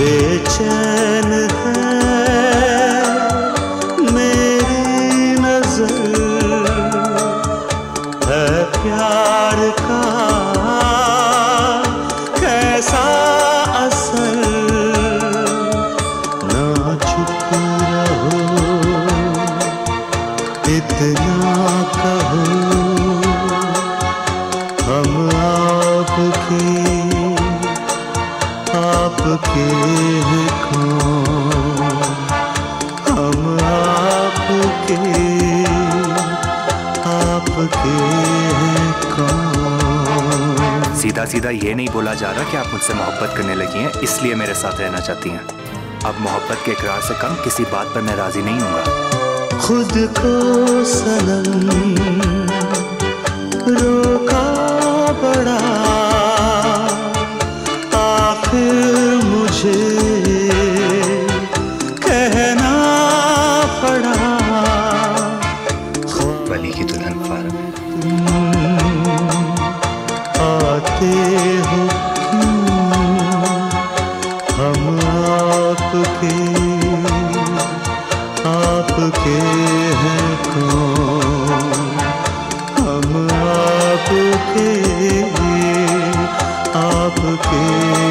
बेचैन है मेरी नज़र है प्यार का। कैसा असर ना चुप रहो इतना कहो। आपके हैं हम आपके आपके हैं कौन? सीधा सीधा ये नहीं बोला जा रहा कि आप मुझसे मोहब्बत करने लगी हैं इसलिए मेरे साथ रहना चाहती हैं। अब मोहब्बत के इकरार से कम किसी बात पर मैं राज़ी नहीं हूँ खुद को सनम रोका बड़ा आखिर मुझे कहना पड़ा। वली की दुल्हन फारम आते हो हम आपके आपके हैं कौन? हम आपके आपके